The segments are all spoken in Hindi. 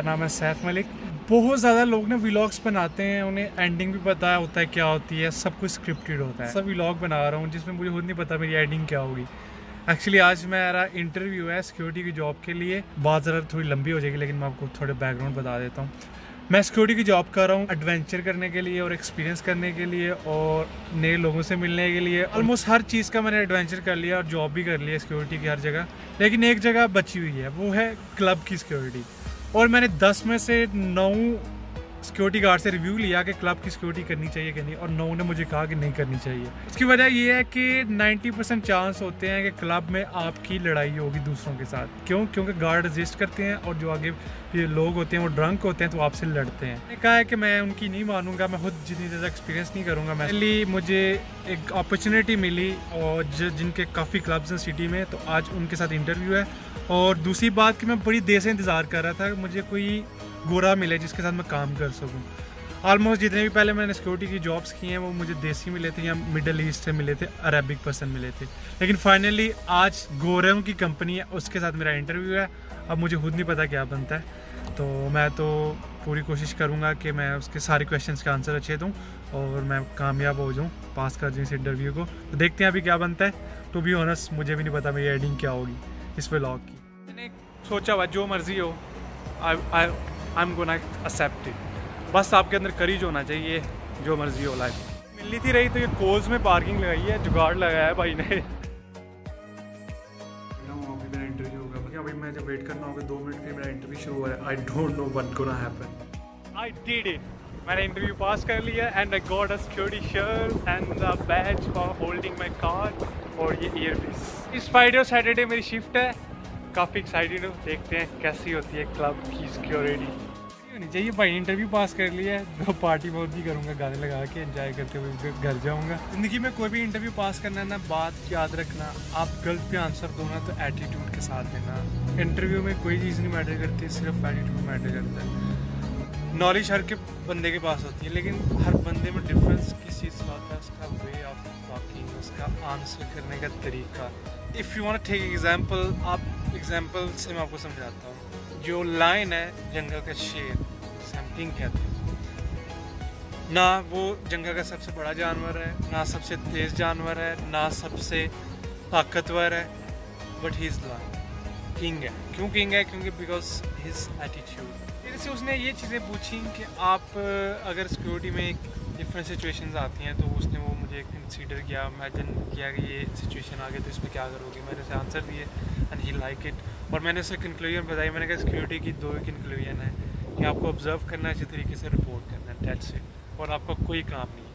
मेरा नाम है, सैफ मलिक। बहुत ज़्यादा लोग ना व्लॉग्स बनाते हैं, उन्हें एंडिंग भी पता होता है क्या होती है, सब कुछ स्क्रिप्टेड होता है। सब व्लॉग बना रहा हूँ, जिसमें मुझे खुद नहीं पता मेरी एंडिंग क्या होगी। एक्चुअली आज मेरा इंटरव्यू है सिक्योरिटी की जॉब के लिए। बात ज़रा थोड़ी लंबी हो जाएगी, लेकिन मैं आपको थोड़े बैकग्राउंड बता देता हूँ। मैं सिक्योरिटी की जॉब कर रहा हूँ एडवेंचर करने के लिए और एक्सपीरियंस करने के लिए और नए लोगों से मिलने के लिए। ऑलमोस्ट हर चीज़ का मैंने एडवेंचर कर लिया और जॉब भी कर लिया सिक्योरिटी की हर जगह। लेकिन एक जगह बची हुई है, वो है क्लब की सिक्योरिटी और मैंने दस में से नौ सिक्योरिटी गार्ड से रिव्यू लिया कि क्लब की सिक्योरिटी करनी चाहिए कि नहीं, और नौ ने मुझे कहा कि नहीं करनी चाहिए। इसकी वजह यह है कि 90 परसेंट चांस होते हैं कि क्लब में आपकी लड़ाई होगी दूसरों के साथ। क्यों? क्योंकि गार्ड रजिस्ट करते हैं और जो आगे लोग होते हैं, वो ड्रंक होते हैं तो आपसे लड़ते हैं। मैंने कहा है कि मैं उनकी नहीं मानूँगा, मैं खुद जितनी ज़्यादा एक्सपीरियंस नहीं करूँगा, मैं मुझे एक अपॉर्चुनिटी मिली और जिनके काफ़ी क्लब्स हैं सिटी में तो आज उनके साथ इंटरव्यू है। और दूसरी बात कि मैं बड़ी देर से इंतज़ार कर रहा था, मुझे कोई गोरा मिले जिसके साथ मैं काम कर सकूँ। ऑलमोस्ट जितने भी पहले मैंने सिक्योरिटी की जॉब्स की हैं, वो मुझे देसी मिले थे या मिडल ईस्ट से मिले थे अरेबिक पर्सन मिले थे। लेकिन फाइनली आज गोरों की कंपनी है, उसके साथ मेरा इंटरव्यू है। अब मुझे खुद नहीं पता क्या बनता है। तो मैं तो पूरी कोशिश करूँगा कि मैं उसके सारे क्वेश्चन के आंसर अच्छे दूँ और मैं कामयाब हो जाऊँ पास कर जाऊँ इस इंटरव्यू को। तो देखते हैं अभी क्या बनता है। टू बी ऑनस्ट मुझे भी नहीं पता मेरी एडिंग क्या होगी इस व्लॉग की। मैंने सोचा हुआ, जो मर्ज़ी हो I I am gonna accept it बस आपके अंदर करीज होना चाहिए जो मर्ज़ी हो लाइफ मिलनी थी रही तो ये कोल्स में पार्किंग लगाई है जुगाड़ लगाया है भाई ने। अभी मैं जब वेट करना होगा दो मिनट फिर मेरा इंटरव्यू शुरू हो रहा है। I don't know what gonna happen I did it मैंने इंटरव्यू पास कर लिया and I got a security shirt and the badge for holding my car और ये ईयरपीस इस फ्राइडे और सैटरडे मेरी शिफ्ट है। काफ़ी एक्साइटेड हूँ। देखते हैं कैसी होती है क्लब की सिक्योरिटी होनी चाहिए भाई इंटरव्यू पास कर लिया है। दो पार्टी बहुत भी करूँगा, गाने लगा के एंजॉय करते हुए घर जाऊँगा। ज़िंदगी में कोई भी इंटरव्यू पास करना है ना, बात याद रखना, आप गलत पे आंसर दो ना तो एटीट्यूड के साथ देना इंटरव्यू में कोई चीज़ नहीं मैटर करती, सिर्फ़ एटीट्यूड मैटर करता है। नॉलेज हर के बंदे के पास होती है, लेकिन हर बंदे में डिफरेंस किस चीज़ का होता है, उसका वे ऑफ़ टॉकिंग उसका आंसर करने का तरीका। If you want take example आप एग्जांपल से मैं आपको समझाता हूँ। जो लाइन है, जंगल का शेर सैम्पिंग कहते हैं। ना वो जंगल का सबसे बड़ा जानवर है, ना सबसे तेज़ जानवर है, ना सबसे ताकतवर है but he is lion king है। क्यों किंग है? क्योंकि बिकॉज़ हिज एटीट्यूड फिर से उसने ये चीज़ें पूछी कि आप, अगर सिक्योरिटी में डिफरेंट सिचुएशंस आती हैं तो उसने वो मुझे एक कंसीडर किया। इमेजिन किया कि ये सिचुएशन आ गई तो इसमें क्या करोगे? मैंने उसे आंसर दिए एंड ही लाइक इट और मैंने उसे कंक्लूजन बताई। मैंने कहा सिक्योरिटी की दो ही कंक्लूजन है कि आपको ऑब्ज़र्व करना है, अच्छे तरीके से रिपोर्ट करना है डेट से और आपका कोई काम नहीं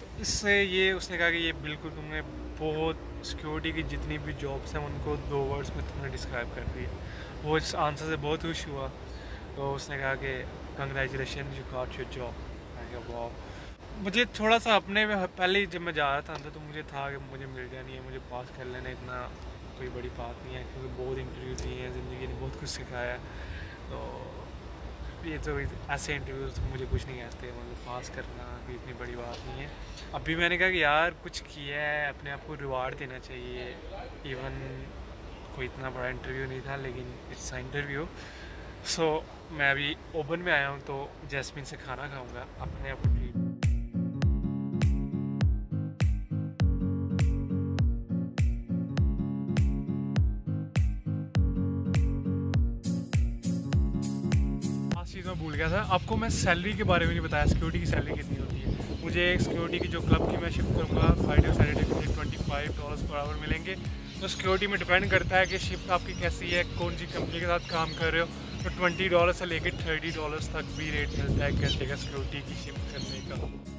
तो इससे ये, उसने कहा कि ये बिल्कुल तुमने बहुत सिक्योरिटी की जितनी भी जॉब्स हैं, उनको दो वर्ड्स में तुमने डिस्क्राइब कर दी वो इस आंसर से बहुत खुश हुआ। तो उसने कहा कि congratulation you got your job मैं मुझे थोड़ा सा अपने में, पहले जब मैं जा रहा था अंदर तो मुझे था कि मुझे मिल जानी है, मुझे पास कर लेना इतना कोई बड़ी बात नहीं है, क्योंकि बहुत इंटरव्यू दिए हैं, ज़िंदगी ने बहुत कुछ सिखाया तो ये तो ऐसे इंटरव्यू तो मुझे कुछ नहीं कहते मतलब पास करना भी इतनी बड़ी बात नहीं है। अभी मैंने कहा कि यार, कुछ किया है, अपने आप को रिवार्ड देना चाहिए। इवन कोई इतना बड़ा इंटरव्यू नहीं था, लेकिन इट्स इंटरव्यू सो मैं अभी ओवन में आया हूँ तो जैस्मिन से खाना खाऊँगा, अपने अपनी चीज़ मैं भूल गया था। आपको मैं सैलरी के बारे में नहीं बताया सिक्योरिटी की सैलरी कितनी होती है। मुझे एक सिक्योरिटी की जो क्लब की मैं शिफ्ट करूँगा फ्राइडे और सैटरडे मुझे twenty five dollar per hour मिलेंगे। तो सिक्योरिटी में डिपेंड करता है कि शिफ्ट आपकी कैसी है, कौन सी कंपनी के साथ काम कर रहे हो। तो ट्वेंटी डॉलर से लेकर थर्टी डॉलर तक भी रेट मिलता है घंटे का सिक्योरिटी की शिफ्ट करने का।